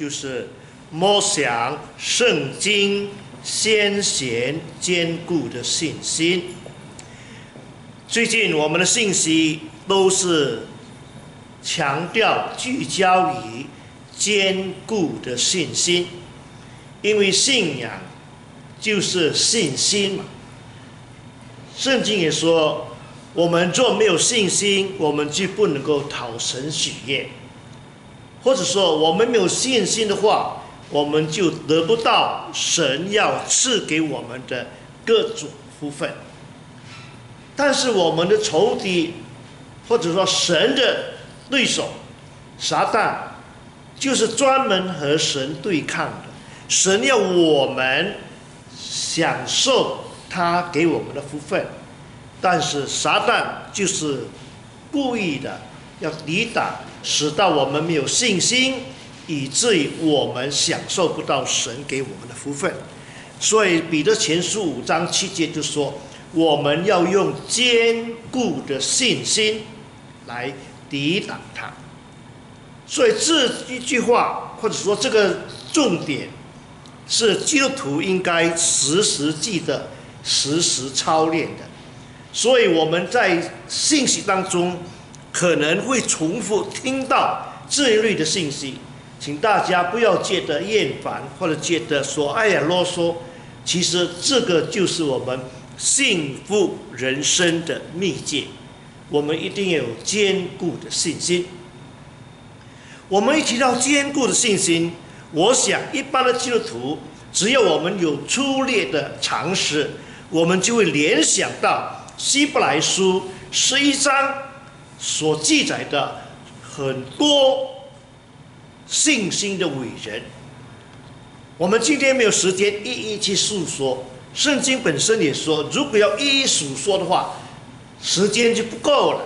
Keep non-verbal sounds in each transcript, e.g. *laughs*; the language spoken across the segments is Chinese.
就是默想圣经先贤坚固的信心。最近我们的信息都是强调聚焦于坚固的信心，因为信仰就是信心嘛。圣经也说。我们若没有信心，我们就不能够讨神喜悦；或者说，我们没有信心的话，我们就得不到神要赐给我们的各种福分。但是，我们的仇敌，或者说神的对手撒旦，就是专门和神对抗的。神要我们享受他给我们的福分。但是撒旦就是故意的要抵挡，使到我们没有信心，以至于我们享受不到神给我们的福分。所以彼得前书五章七节就说，我们要用坚固的信心来抵挡它。所以这一句话或者说这个重点，是基督徒应该时时记得、时时操练的。所以我们在信息当中可能会重复听到这一类的信息，请大家不要觉得厌烦或者觉得说“哎呀啰嗦”，其实这个就是我们幸福人生的秘诀。我们一定要有坚固的信心。我们一提到坚固的信心，我想一般的基督徒，只要我们有粗略的常识，我们就会联想到。希伯来书十一章所记载的很多信心的伟人，我们今天没有时间一一去诉说。圣经本身也说，如果要一一数说的话，时间就不够了，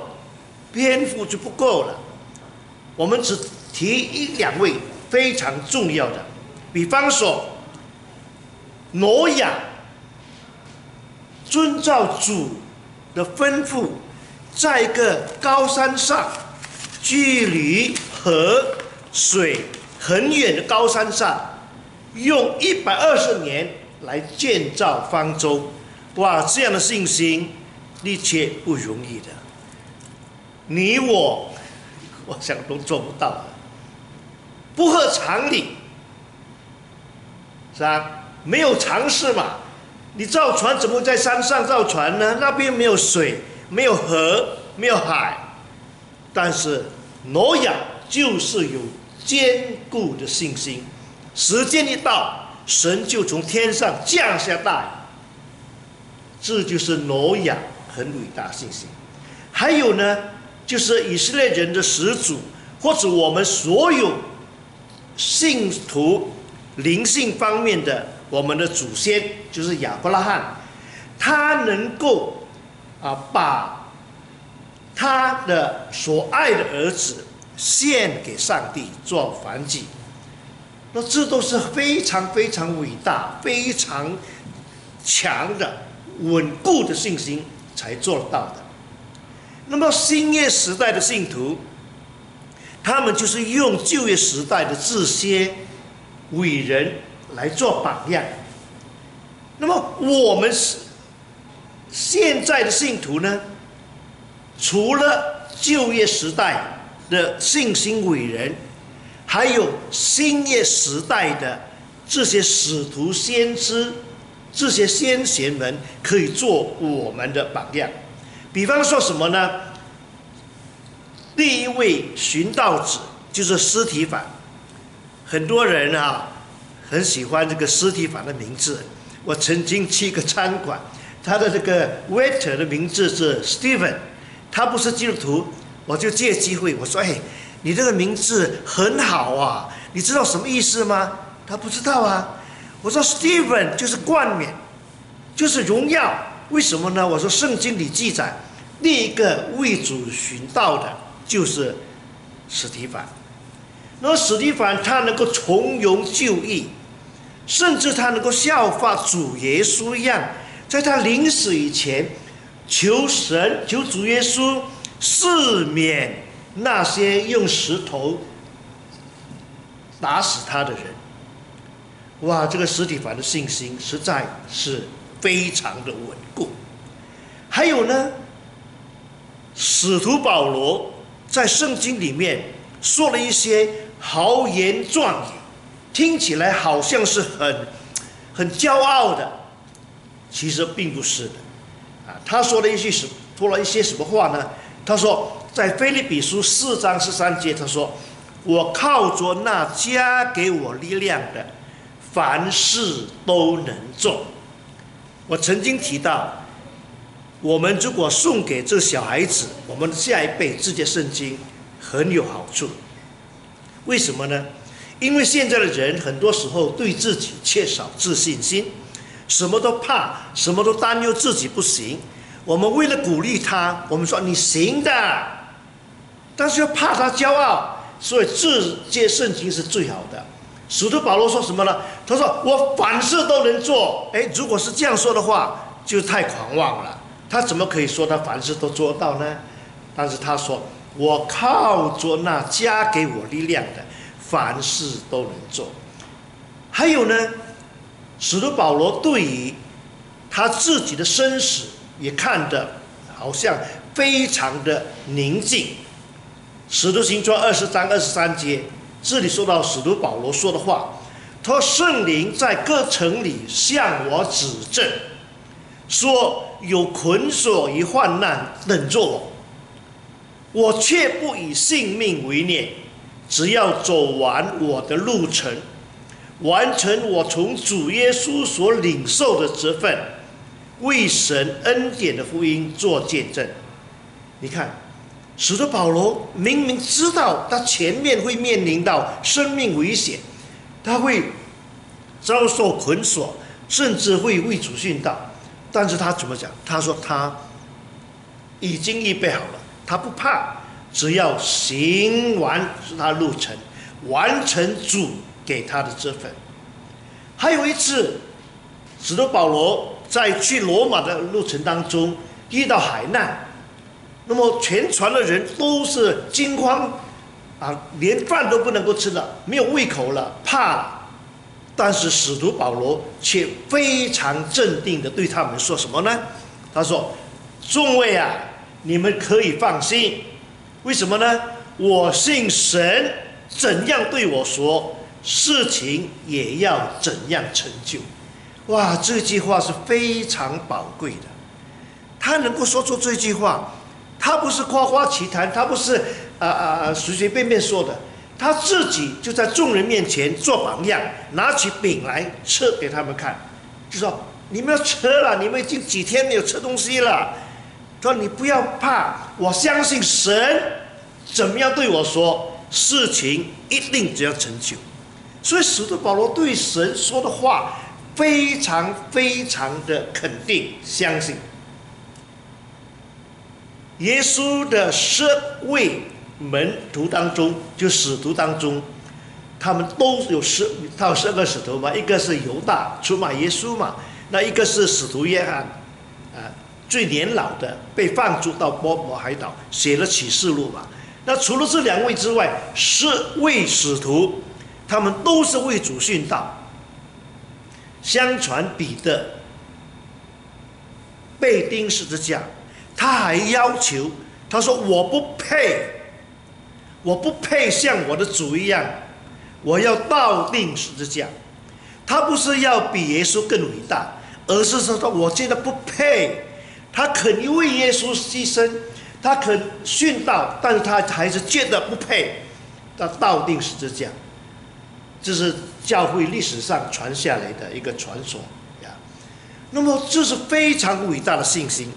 篇幅就不够了。我们只提一两位非常重要的，比方说，挪亚遵照主。的吩咐，在一个高山上，距离河水很远的高山上，用一百二十年来建造方舟，哇，这样的信心，的确不容易的。你我，我想都做不到的，不合常理，是吧？没有尝试嘛。你造船怎么在山上造船呢？那边没有水，没有河，没有海。但是挪亚就是有坚固的信心。时间一到，神就从天上降下大雨。这就是挪亚很伟大信心。还有呢，就是以色列人的始祖，或者我们所有信徒灵性方面的。我们的祖先就是亚伯拉罕，他能够啊把他的所爱的儿子献给上帝做燔祭，那这都是非常非常伟大、非常强的稳固的信心才做到的。那么新约时代的信徒，他们就是用旧约时代的这些伟人。来做榜样。那么我们是现在的信徒呢？除了旧约时代的信心伟人，还有新约时代的这些使徒先知、这些先贤们，可以做我们的榜样。比方说什么呢？第一位寻道者就是尸体法，很多人啊。很喜欢这个尸体法的名字。我曾经去一个餐馆，他的这个 waiter 的名字是 Steven，他不是基督徒，我就借机会我说：“哎，你这个名字很好啊，你知道什么意思吗？”他不知道啊。我说：“Steven 就是冠冕，就是荣耀。为什么呢？”我说：“圣经里记载，第一个为主寻道的就是史提凡。那么史蒂凡他能够从容就义，甚至他能够效法主耶稣一样，在他临死以前，求神求主耶稣赦免那些用石头打死他的人。哇，这个实体凡的信心实在是非常的稳固。还有呢，使徒保罗在圣经里面说了一些豪言壮语，听起来好像是很很骄傲的，其实并不是的。啊，他说了一句什说了一些什么话呢？他说，在菲律比书四章十三节，他说：“我靠着那加给我力量的，凡事都能做。”我曾经提到。我们如果送给这小孩子，我们下一辈这些圣经很有好处。为什么呢？因为现在的人很多时候对自己缺少自信心，什么都怕，什么都担忧自己不行。我们为了鼓励他，我们说你行的，但是又怕他骄傲，所以这些圣经是最好的。使徒保罗说什么呢？他说我凡事都能做。哎，如果是这样说的话，就太狂妄了。他怎么可以说他凡事都做到呢？但是他说：“我靠着那加给我力量的，凡事都能做。”还有呢，使徒保罗对于他自己的生死也看得好像非常的宁静。使徒行传二十章二十三节，这里说到使徒保罗说的话：“他圣灵在各城里向我指证，说。”有捆锁与患难等着我，我却不以性命为念，只要走完我的路程，完成我从主耶稣所领受的职分，为神恩典的福音做见证。你看，使徒保罗明明知道他前面会面临到生命危险，他会遭受捆锁，甚至会为主殉道。但是他怎么讲？他说他已经预备好了，他不怕，只要行完他路程，完成主给他的这份。还有一次，使徒保罗在去罗马的路程当中遇到海难，那么全船的人都是惊慌啊，连饭都不能够吃了，没有胃口了，怕了。但是使徒保罗却非常镇定的对他们说什么呢？他说：“众位啊，你们可以放心，为什么呢？我信神，怎样对我说，事情也要怎样成就。”哇，这句话是非常宝贵的。他能够说出这句话，他不是夸夸其谈，他不是啊啊随随便便说的。他自己就在众人面前做榜样，拿起饼来吃给他们看，就说：“你们要吃了，你们已经几天没有吃东西了。”说：“你不要怕，我相信神，怎么样对我说，事情一定只要成就。”所以使徒保罗对神说的话非常非常的肯定，相信耶稣的十位。门徒当中，就使徒当中，他们都有十到十二个使徒嘛。一个是犹大出卖耶稣嘛，那一个是使徒约翰，啊，最年老的被放逐到波摩海岛，写了启示录嘛。那除了这两位之外，十位使徒，他们都是为主殉道。相传彼得被钉十字架，他还要求，他说我不配。我不配像我的主一样，我要倒定十字架。他不是要比耶稣更伟大，而是说他，我觉得不配。他肯为耶稣牺牲，他肯殉道，但是他还是觉得不配。他倒定十字架，这是教会历史上传下来的一个传说呀。那么这是非常伟大的信心。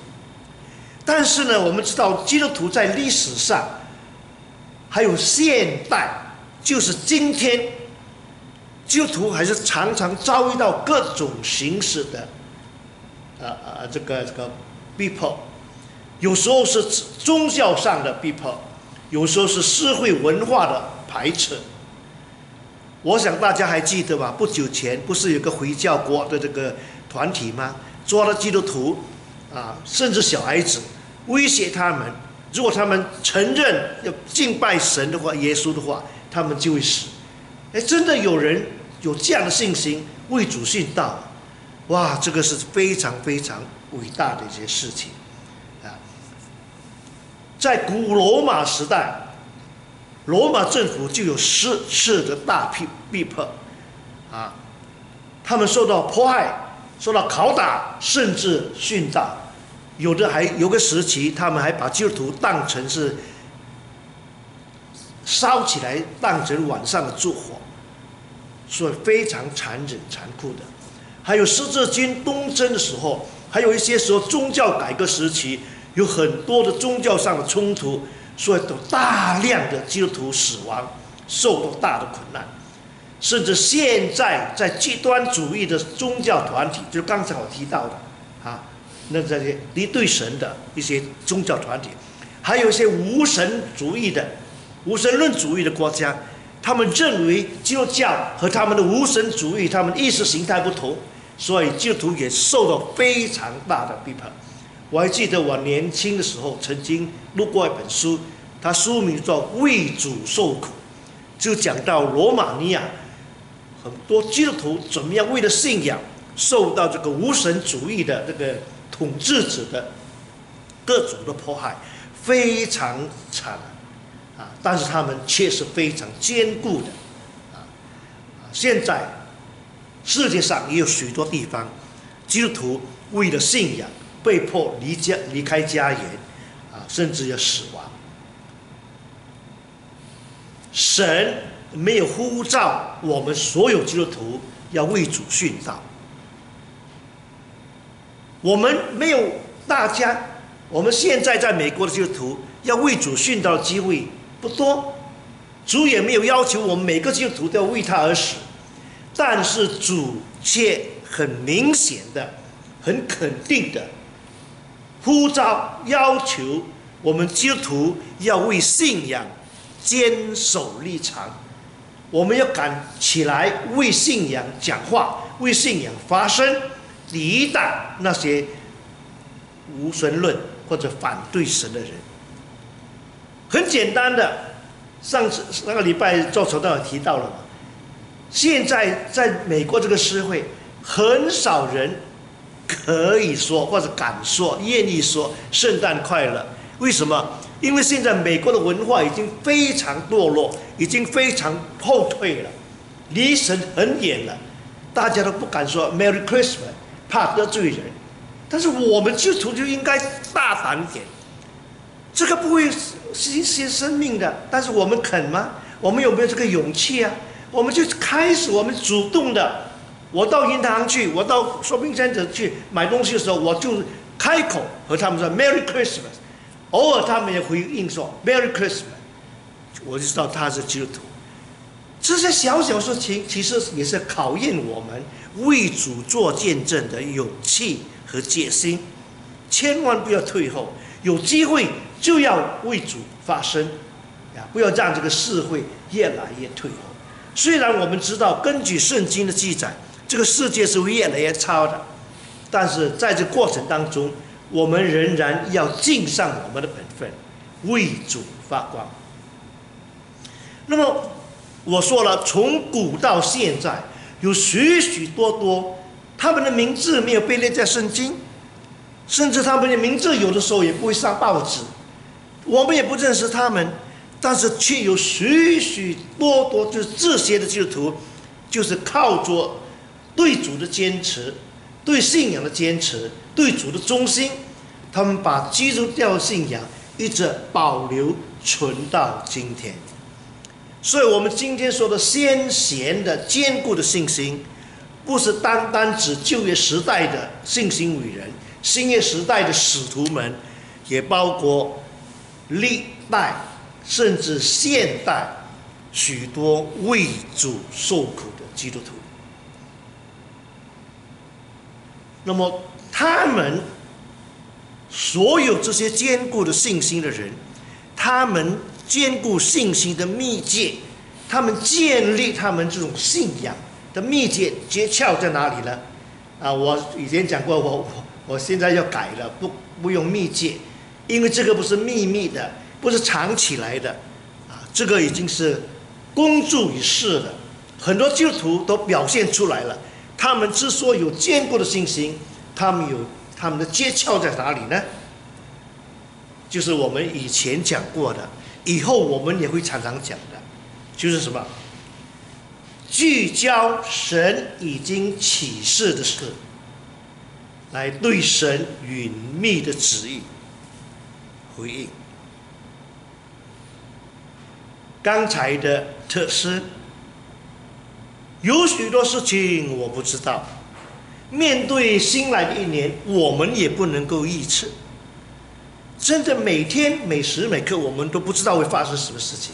但是呢，我们知道基督徒在历史上。还有现代，就是今天，基督徒还是常常遭遇到各种形式的，呃呃，这个这个逼迫，有时候是宗教上的逼迫，有时候是社会文化的排斥。我想大家还记得吧？不久前不是有个回教国的这个团体吗？抓了基督徒，啊，甚至小孩子，威胁他们。如果他们承认要敬拜神的话，耶稣的话，他们就会死。哎，真的有人有这样的信心为主殉道，哇，这个是非常非常伟大的一件事情啊！在古罗马时代，罗马政府就有四次的大批逼迫啊，他们受到迫害，受到拷打，甚至殉道。有的还有个时期，他们还把基督徒当成是烧起来，当成晚上的烛火，所以非常残忍残酷的。还有十字军东征的时候，还有一些时候宗教改革时期，有很多的宗教上的冲突，所以都大量的基督徒死亡，受到大的困难。甚至现在在极端主义的宗教团体，就刚才我提到的啊。那这些离对神的一些宗教团体，还有一些无神主义的、无神论主义的国家，他们认为基督教和他们的无神主义、他们意识形态不同，所以基督徒也受到非常大的批判。我还记得我年轻的时候曾经读过一本书，它书名叫《为主受苦》，就讲到罗马尼亚很多基督徒怎么样为了信仰受到这个无神主义的这个。统治者的各种的迫害非常惨啊，但是他们却是非常坚固的啊。现在世界上也有许多地方，基督徒为了信仰被迫离家离开家园啊，甚至要死亡。神没有呼召我们所有基督徒要为主殉道。我们没有大家，我们现在在美国的基督徒要为主殉道的机会不多，主也没有要求我们每个基督徒都要为他而死，但是主却很明显的、很肯定的呼召要求我们基督徒要为信仰坚守立场，我们要敢起来为信仰讲话，为信仰发声。抵挡那些无神论或者反对神的人，很简单的，上次上个礼拜做筹道也提到了嘛。现在在美国这个社会，很少人可以说或者敢说、愿意说圣诞快乐。为什么？因为现在美国的文化已经非常堕落，已经非常后退了，离神很远了，大家都不敢说 Merry Christmas。怕得罪人，但是我们基督徒就应该大胆点。这个不会牺牲生命的，但是我们肯吗？我们有没有这个勇气啊？我们就开始，我们主动的。我到银行去，我到 shopping center 去买东西的时候，我就开口和他们说 “Merry Christmas”。偶尔他们也回应说 “Merry Christmas”，我就知道他是基督徒。这些小小事情，其实也是考验我们。为主做见证的勇气和决心，千万不要退后，有机会就要为主发声，啊，不要让这个社会越来越退后。虽然我们知道，根据圣经的记载，这个世界是越来越差的，但是在这过程当中，我们仍然要尽上我们的本分，为主发光。那么我说了，从古到现在。有许许多多，他们的名字没有被列在圣经，甚至他们的名字有的时候也不会上报纸，我们也不认识他们，但是却有许许多多就是这些的基督徒，就是靠着对主的坚持，对信仰的坚持，对主的忠心，他们把基督教信仰一直保留存到今天。所以，我们今天说的先贤的坚固的信心，不是单单指旧约时代的信心伟人，新约时代的使徒们，也包括历代甚至现代许多为主受苦的基督徒。那么，他们所有这些坚固的信心的人，他们。坚固信心的秘诀，他们建立他们这种信仰的秘诀诀窍在哪里呢？啊，我以前讲过，我我我现在要改了，不不用秘诀，因为这个不是秘密的，不是藏起来的，啊，这个已经是公诸于世的，很多基督徒都表现出来了。他们之所以有坚固的信心，他们有他们的诀窍在哪里呢？就是我们以前讲过的，以后我们也会常常讲的，就是什么？聚焦神已经启示的事，来对神隐秘的旨意回应。刚才的特斯，有许多事情我不知道。面对新来的一年，我们也不能够预测。真的每天每时每刻，我们都不知道会发生什么事情。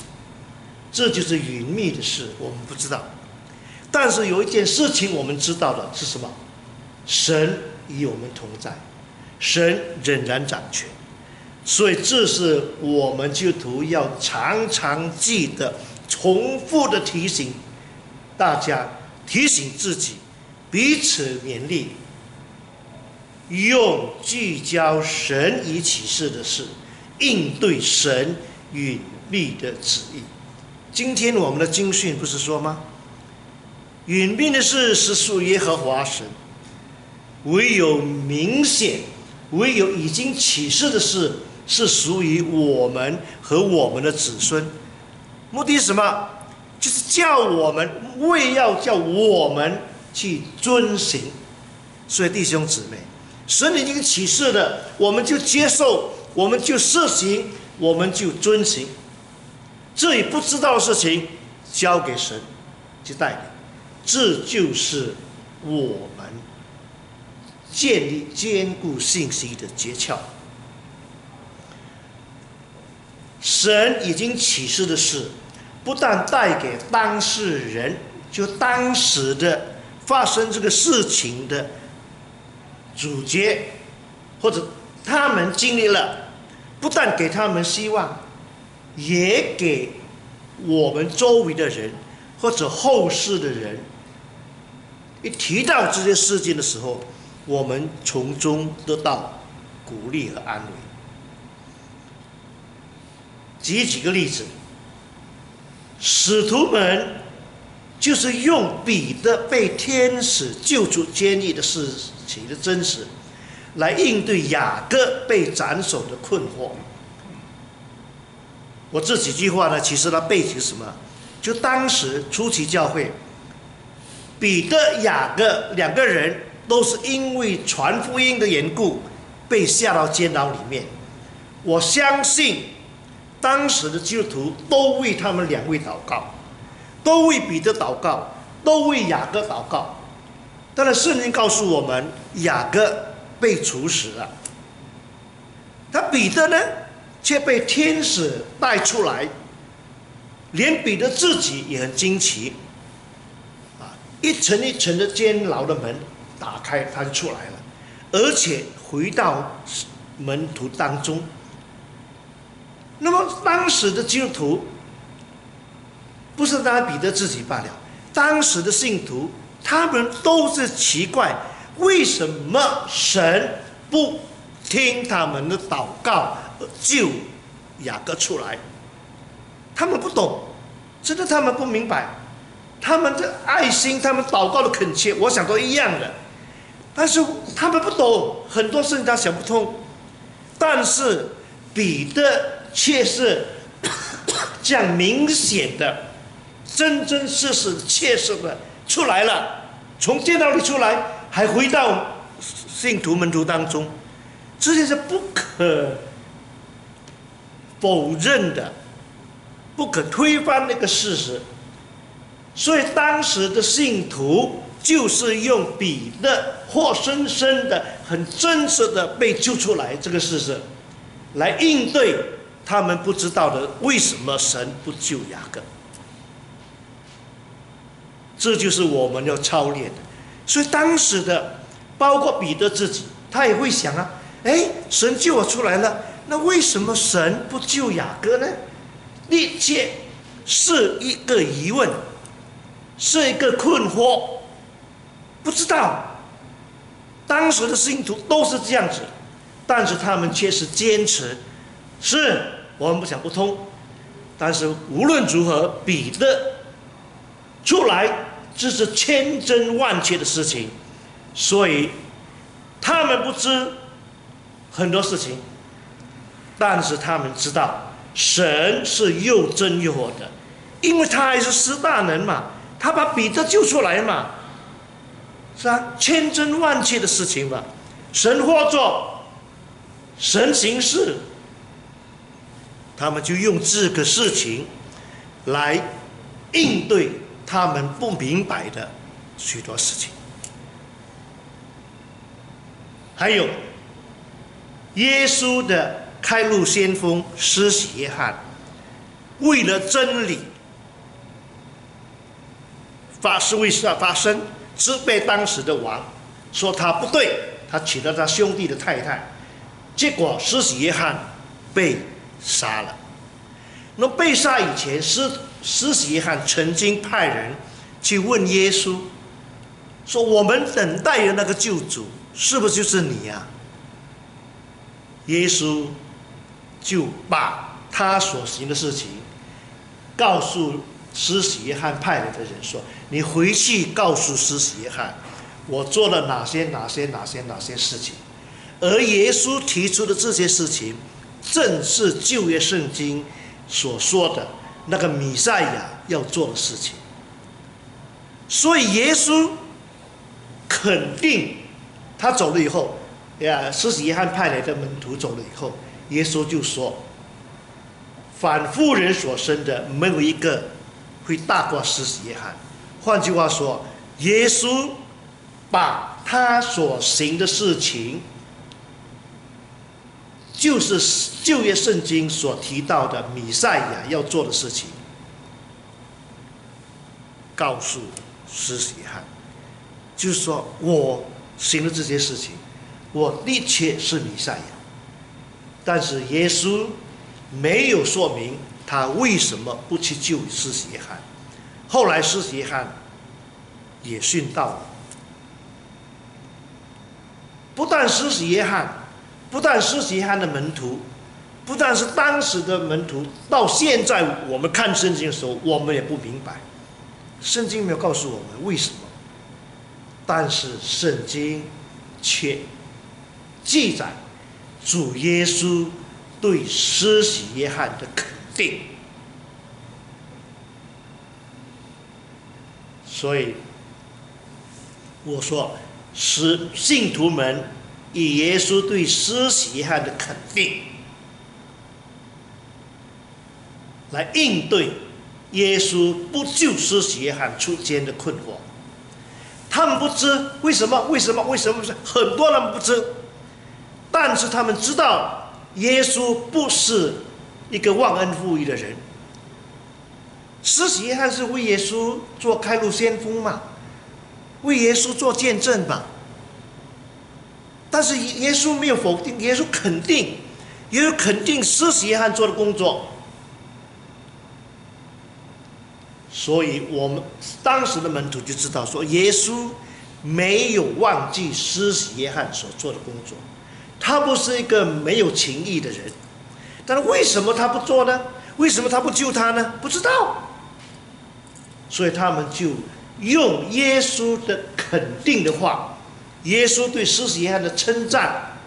这就是隐秘的事，我们不知道。但是有一件事情我们知道的是什么？神与我们同在，神仍然掌权，所以这是我们基督徒要常常记得、重复的提醒大家、提醒自己，彼此勉励，用聚焦神已启示的事，应对神隐秘的旨意。今天我们的经训不是说吗？隐秘的事是属耶和华神，唯有明显、唯有已经启示的事是属于我们和我们的子孙。目的是什么？就是叫我们为要叫我们去遵行。所以弟兄姊妹，神已经启示的，我们就接受，我们就实行，我们就遵行。这里不知道的事情，交给神去带领。这就是我们建立坚固信息的诀窍。神已经启示的事，不但带给当事人，就当时的发生这个事情的主角，或者他们经历了，不但给他们希望，也给我们周围的人或者后世的人。一提到这些事件的时候，我们从中得到鼓励和安慰。举几个例子，使徒们就是用彼得被天使救出监狱的事情的真实，来应对雅各被斩首的困惑。我这几句话呢，其实它背景是什么？就当时初期教会。彼得、雅各两个人都是因为传福音的缘故，被下到监牢里面。我相信，当时的基督徒都为他们两位祷告，都为彼得祷告，都为雅各祷告。但是圣经告诉我们，雅各被处死了。他彼得呢，却被天使带出来，连彼得自己也很惊奇。啊一层一层的监牢的门打开，他就出来了，而且回到门徒当中。那么当时的基督徒，不是单彼得自己罢了，当时的信徒，他们都是奇怪，为什么神不听他们的祷告而救雅各出来？他们不懂，真的他们不明白。他们的爱心，他们祷告的恳切，我想都一样的。但是他们不懂很多事情，他想不通。但是彼得却是这样明显的、真真实实、切实的出来了，从监牢里出来，还回到信徒门徒当中，这些是不可否认的、不可推翻的一个事实。所以当时的信徒就是用彼得活生生的、很真实的被救出来这个事实，来应对他们不知道的为什么神不救雅各。这就是我们要操练的。所以当时的，包括彼得自己，他也会想啊，哎，神救我出来了，那为什么神不救雅各呢？一切是一个疑问。是一个困惑，不知道。当时的信徒都是这样子，但是他们却是坚持，是我们不想不通。但是无论如何，彼得出来，这是千真万确的事情，所以他们不知很多事情，但是他们知道神是又真又活的，因为他还是施大能嘛，他把彼得救出来嘛，是啊，千真万确的事情嘛，神或做，神行事，他们就用这个事情来应对。他们不明白的许多事情，还有耶稣的开路先锋施洗约翰，为了真理发誓为啥发生，只被当时的王说他不对，他娶了他兄弟的太太，结果施洗约翰被杀了。那被杀以前施。施洗约翰曾经派人去问耶稣，说：“我们等待的那个救主是不是就是你呀？”耶稣就把他所行的事情告诉施洗约翰派来的人说：“你回去告诉施洗约翰，我做了哪些哪些哪些哪些事情。”而耶稣提出的这些事情，正是旧约圣经所说的。那个弥赛亚要做的事情，所以耶稣肯定他走了以后，呀，施洗约翰派来的门徒走了以后，耶稣就说：“反妇人所生的没有一个会大过施洗约翰。”换句话说，耶稣把他所行的事情。就是旧约圣经所提到的弥赛亚要做的事情，告诉施洗约翰，就是说我行了这些事情，我的确是弥赛亚，但是耶稣没有说明他为什么不去救施洗约翰。后来施洗约翰也殉道了，不但施洗约翰。不但施洗约翰的门徒，不但是当时的门徒，到现在我们看圣经的时候，我们也不明白，圣经没有告诉我们为什么，但是圣经却记载主耶稣对施洗约翰的肯定，所以我说，使信徒们。以耶稣对施洗约翰的肯定，来应对耶稣不救施洗约翰出监的困惑。他们不知为什么？为什么？为什么？是很多人不知，但是他们知道耶稣不是一个忘恩负义的人。施洗约翰是为耶稣做开路先锋嘛？为耶稣做见证吧。但是耶稣没有否定，耶稣肯定，也有肯定施洗约翰做的工作。所以我们当时的门徒就知道说，耶稣没有忘记施洗约翰所做的工作，他不是一个没有情义的人。但是为什么他不做呢？为什么他不救他呢？不知道。所以他们就用耶稣的肯定的话。耶稣对施洗约翰的称赞，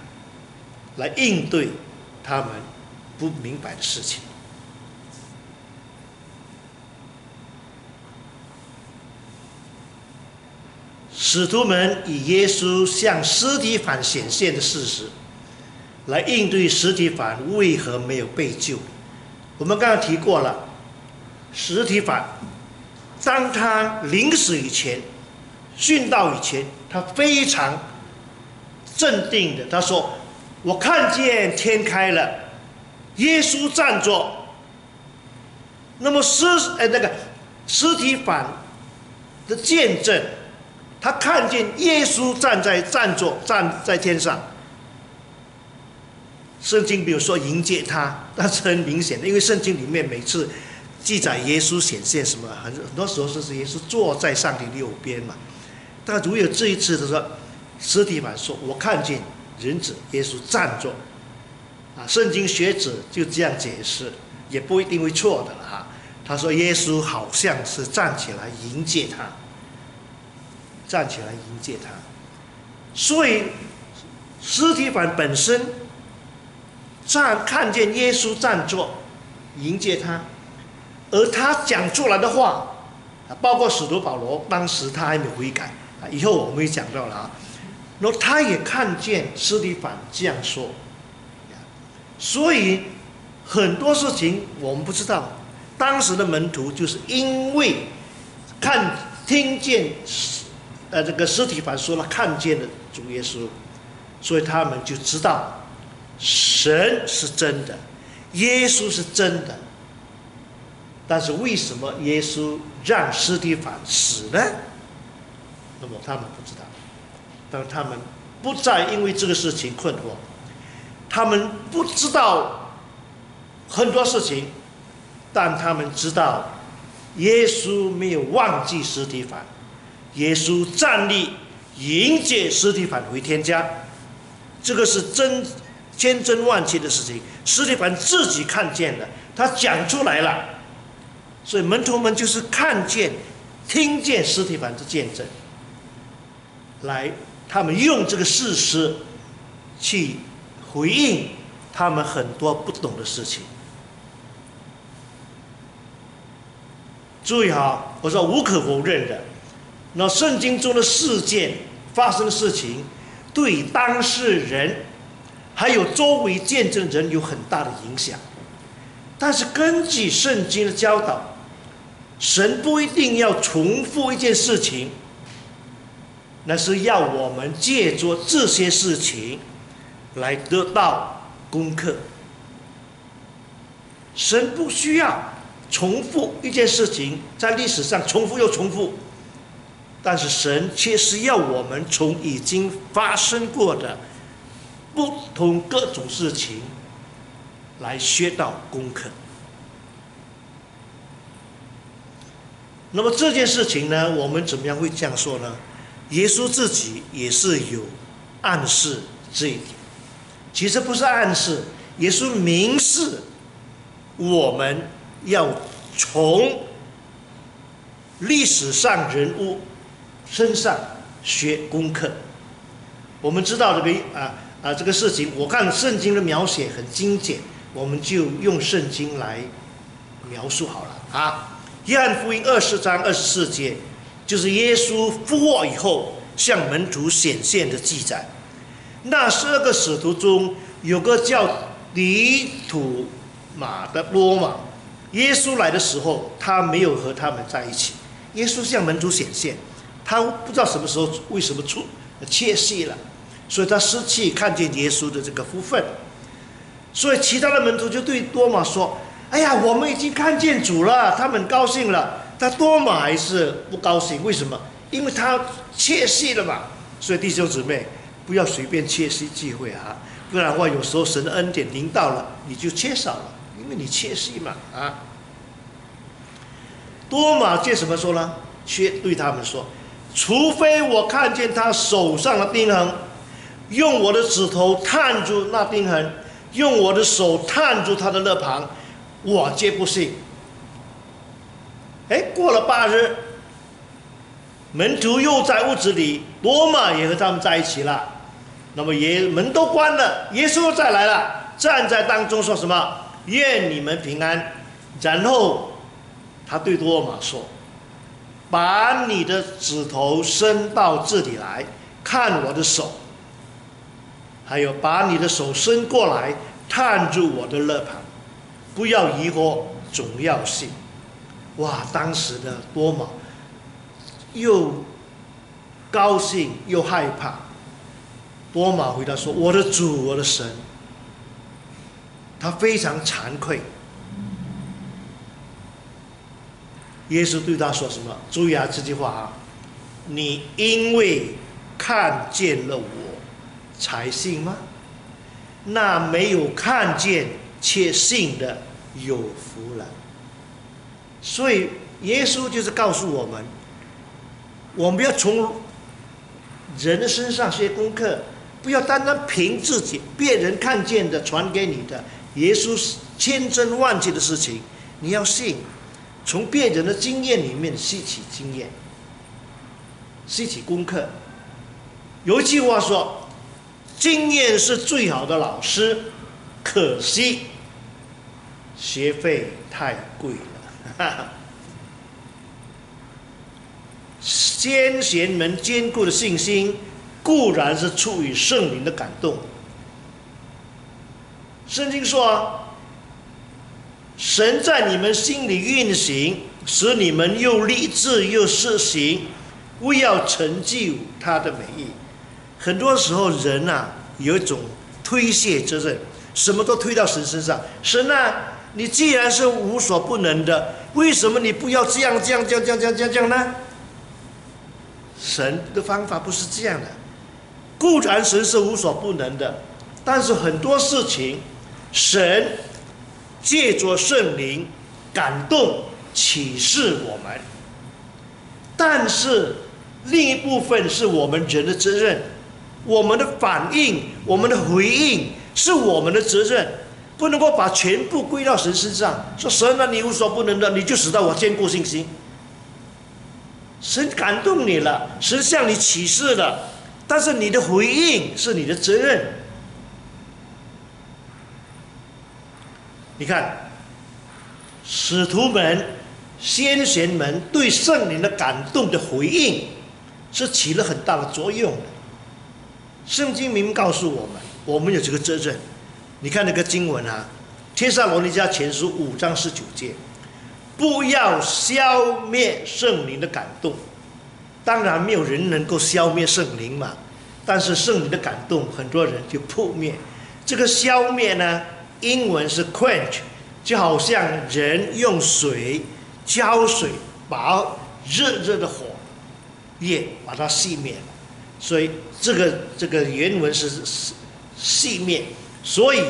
来应对他们不明白的事情。使徒们以耶稣向尸体反显现的事实，来应对尸体反为何没有被救。我们刚刚提过了，实体反当他临死以前。殉道以前，他非常镇定的，他说：“我看见天开了，耶稣站着。那么尸，哎，那个尸体反的见证，他看见耶稣站在站着，站在天上。圣经比如说迎接他，那是很明显的，因为圣经里面每次记载耶稣显现什么，很很多时候是耶稣坐在上帝右边嘛。”但如有这一次，他说，实体版说，我看见人子耶稣站着，啊，圣经学者就这样解释，也不一定会错的了哈。他说耶稣好像是站起来迎接他，站起来迎接他。所以，实体版本身站看见耶稣站着迎接他，而他讲出来的话，啊，包括使徒保罗当时他还没有悔改，以后我们会讲到了啊。那他也看见斯蒂凡这样说，所以很多事情我们不知道。当时的门徒就是因为看听见。呃，这个斯蒂凡说了看见了主耶稣，所以他们就知道神是真的，耶稣是真的。但是为什么耶稣让斯蒂凡死呢？那么他们不知道，但他们不再因为这个事情困惑，他们不知道很多事情，但他们知道耶稣没有忘记尸体反。耶稣站立迎接尸体返回天家，这个是真千真万确的事情。尸体返自己看见了，他讲出来了，所以门徒们就是看见、听见尸体返的见证，来他们用这个事实去回应他们很多不懂的事情。注意哈，我说无可否认的。那圣经中的事件发生的事情，对当事人还有周围见证人有很大的影响。但是根据圣经的教导，神不一定要重复一件事情，那是要我们借助这些事情来得到功课。神不需要重复一件事情，在历史上重复又重复。但是神却是要我们从已经发生过的不同各种事情来学到功课。那么这件事情呢，我们怎么样会这样说呢？耶稣自己也是有暗示这一点。其实不是暗示，耶稣明示我们要从历史上人物。身上学功课，我们知道这个啊啊这个事情，我看圣经的描写很精简，我们就用圣经来描述好了啊。约翰福音二十章二十四节，就是耶稣复活以后向门徒显现的记载。那十二个使徒中有个叫尼土马的罗马，耶稣来的时候，他没有和他们在一起。耶稣向门徒显现。他不知道什么时候为什么出切戏了，所以他失去看见耶稣的这个福分。所以其他的门徒就对多马说：“哎呀，我们已经看见主了。”他们高兴了，他多马还是不高兴。为什么？因为他切戏了嘛。所以弟兄姊妹，不要随便切戏聚会啊，不然的话，有时候神的恩典临到了，你就缺少了，因为你切戏嘛啊。多马借什么说呢？却对他们说。除非我看见他手上的钉痕，用我的指头探住那钉痕，用我的手探住他的肋旁，我皆不信。哎，过了八日，门徒又在屋子里，罗马也和他们在一起了。那么也门都关了，耶稣再来了，站在当中说什么？愿你们平安。然后他对多马说。把你的指头伸到这里来看我的手，还有把你的手伸过来探住我的肋旁，不要疑惑，总要信。哇！当时的多玛又高兴又害怕。多玛回答说：“我的主，我的神。”他非常惭愧。耶稣对他说什么？注意啊，这句话啊，你因为看见了我，才信吗？那没有看见却信的有福了。所以耶稣就是告诉我们，我们要从人的身上学功课，不要单单凭自己别人看见的传给你的耶稣千真万确的事情，你要信。从别人的经验里面吸取经验，吸取功课。有一句话说：“经验是最好的老师，可惜学费太贵了。” *laughs* 先贤们坚固的信心，固然是出于圣灵的感动。圣经说：“神在你们心里运行，使你们又立志又实行，为要成就他的美意。”很多时候，人呐有一种推卸责任，什么都推到神身上。神啊，你既然是无所不能的，为什么你不要这样这样这样这样这样这样呢？神的方法不是这样的。固然神是无所不能的，但是很多事情。神借着圣灵感动启示我们，但是另一部分是我们人的责任，我们的反应、我们的回应是我们的责任，不能够把全部归到神身上。说神啊，你无所不能的，你就使到我坚固信心。神感动你了，神向你启示了，但是你的回应是你的责任。你看，使徒们、先贤们对圣灵的感动的回应，是起了很大的作用的。圣经明告诉我们，我们有这个责任。你看那个经文啊，《天上罗尼迦前书》五章十九节，不要消灭圣灵的感动。当然，没有人能够消灭圣灵嘛，但是圣灵的感动，很多人就破灭。这个消灭呢？英文是 quench，就好像人用水浇水，把热热的火焰把它熄灭，所以这个这个原文是熄灭，所以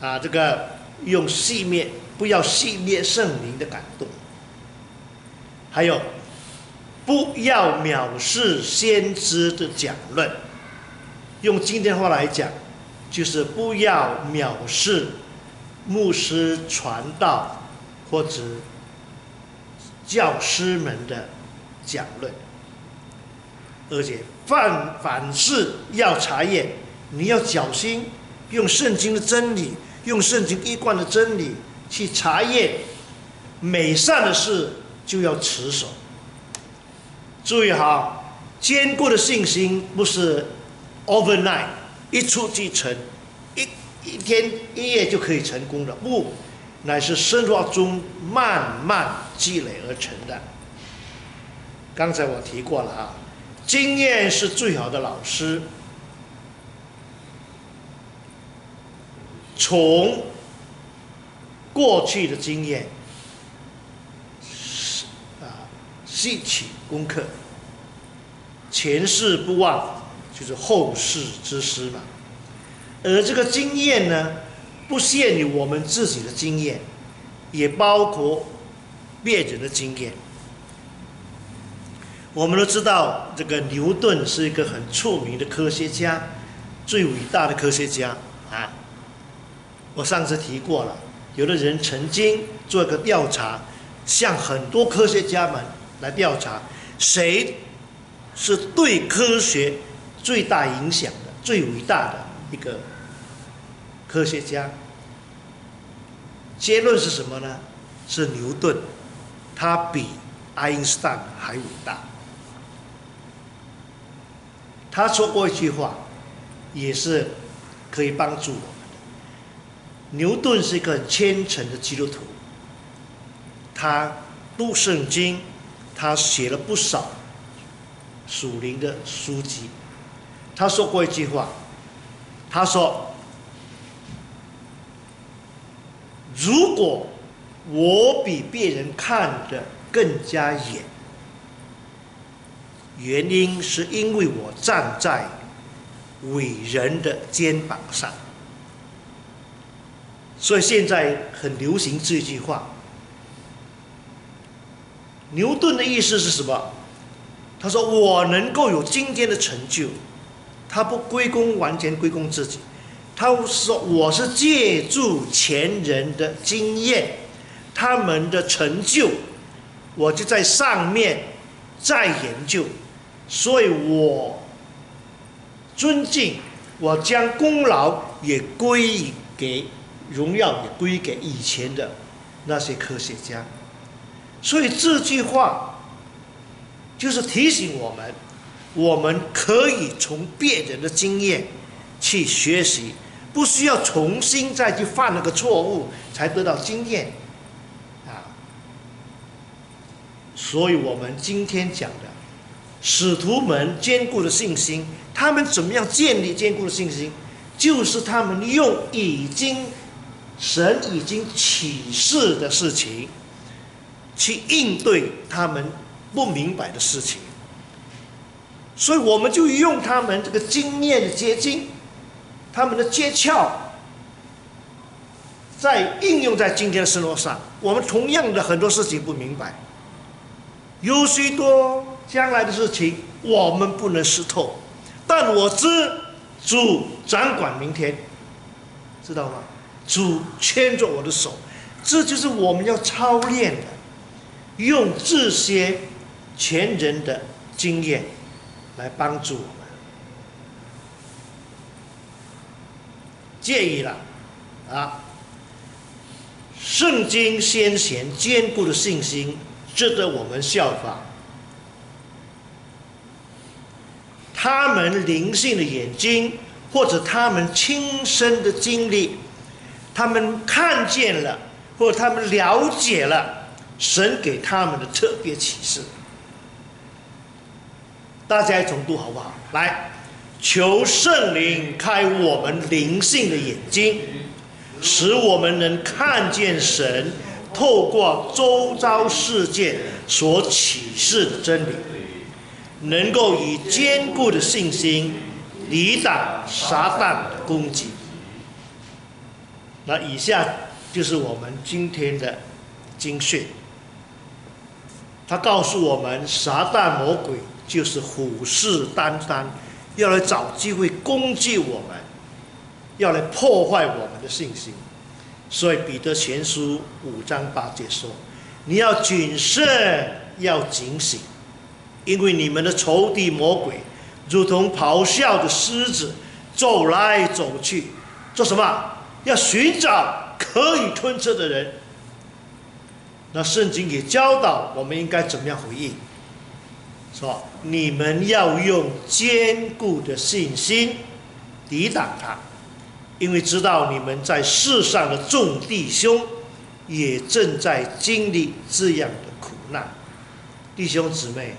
啊这个用熄灭，不要熄灭圣灵的感动，还有不要藐视先知的讲论，用今天话来讲。就是不要藐视牧师传道或者教师们的讲论，而且凡凡事要查验，你要小心用圣经的真理，用圣经一贯的真理去查验美善的事，就要持守。注意哈，坚固的信心不是 overnight。一触即成，一一天一夜就可以成功的，不，乃是生活中慢慢积累而成的。刚才我提过了啊，经验是最好的老师。从过去的经验，啊，吸取功课，前世不忘。就是后世之师嘛，而这个经验呢，不限于我们自己的经验，也包括别人的经验。我们都知道，这个牛顿是一个很出名的科学家，最伟大的科学家。我上次提过了，有的人曾经做一个调查，向很多科学家们来调查，谁是对科学。最大影响的、最伟大的一个科学家，结论是什么呢？是牛顿，他比爱因斯坦还伟大。他说过一句话，也是可以帮助我。牛顿是一个虔诚的基督徒，他读圣经，他写了不少属灵的书籍。他说过一句话，他说：“如果我比别人看得更加远，原因是因为我站在伟人的肩膀上。”所以现在很流行这句话。牛顿的意思是什么？他说：“我能够有今天的成就。”他不归功完全归功自己，他说：“我是借助前人的经验，他们的成就，我就在上面再研究，所以我尊敬，我将功劳也归给荣耀，也归给以前的那些科学家。所以这句话就是提醒我们，我们可以从别人的经验去学习，不需要重新再去犯那个错误才得到经验。啊所以我们今天讲的使徒们坚固的信心，他们怎么样建立坚固的信心？就是他们用已经神已经启示的事情，去应对他们不明白的事情。所以我们就用他们这个经验的结晶，他们的诀窍，在应用在今天的生活上。我们同样的很多事情不明白。有许多将来的事情，我们不能识透，但我知主掌管明天，知道吗？主牵着我的手，这就是我们要操练的，用这些前人的经验来帮助我们。介意了啊？圣经先贤坚固的信心。值得我们效仿。他们灵性的眼睛，或者他们亲身的经历，他们看见了，或他们了解了神给他们的特别启示。大家一同读好不好？来，求圣灵开我们灵性的眼睛，使我们能看见神。透过周遭事件所启示的真理，能够以坚固的信心抵挡撒旦的攻击。那以下就是我们今天的经训。他告诉我们，撒旦魔鬼就是虎视眈眈，要来找机会攻击我们，要来破坏我们的信心。所以彼得前书五章八节说：“你要谨慎，要警醒，因为你们的仇敌魔鬼，如同咆哮的狮子，走来走去，做什么？要寻找可以吞吃的人。”那圣经也教导我们应该怎么样回应，说：“你们要用坚固的信心抵挡他。”因为知道你们在世上的众弟兄，也正在经历这样的苦难。弟兄姊妹，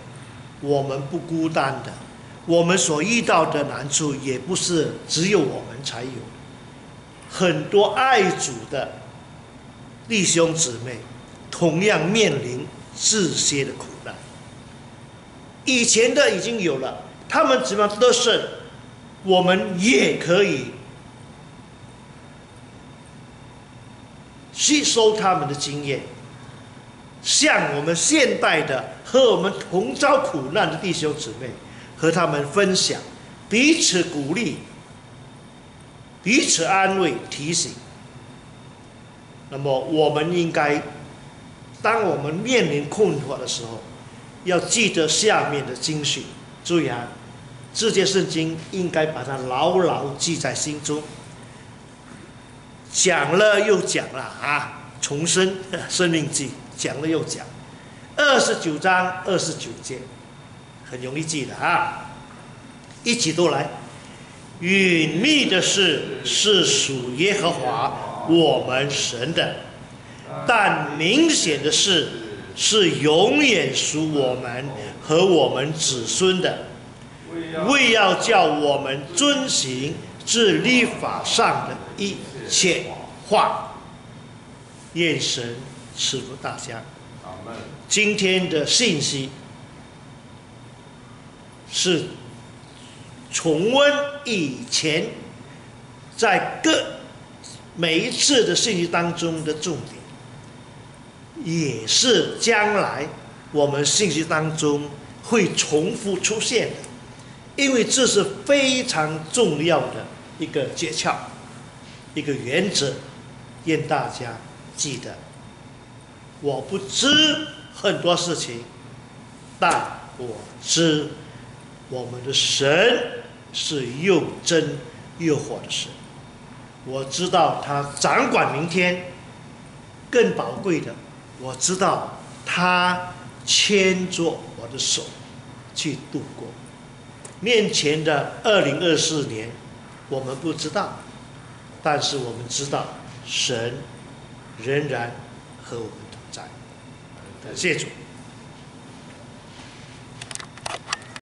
我们不孤单的，我们所遇到的难处也不是只有我们才有。很多爱主的弟兄姊妹，同样面临这些的苦难。以前的已经有了，他们怎么得胜，我们也可以。吸收他们的经验，向我们现代的和我们同遭苦难的弟兄姊妹，和他们分享，彼此鼓励，彼此安慰提醒。那么，我们应该，当我们面临困惑的时候，要记得下面的经训。注意啊，这些圣经应该把它牢牢记在心中。讲了又讲了啊！重生生命记讲了又讲，二十九章二十九节，很容易记的啊！一起都来。隐秘的事是属耶和华我们神的，但明显的事是永远属我们和我们子孙的，为要叫我们遵行至立法上的一。切话，愿神赐福大家。今天的信息是重温以前在各每一次的信息当中的重点，也是将来我们信息当中会重复出现的，因为这是非常重要的一个诀窍。一个原则，愿大家记得。我不知很多事情，但我知我们的神是又真又活的神。我知道他掌管明天，更宝贵的，我知道他牵着我的手去度过面前的二零二四年，我们不知道，但是我们知道神仍然和我们同在。感谢主。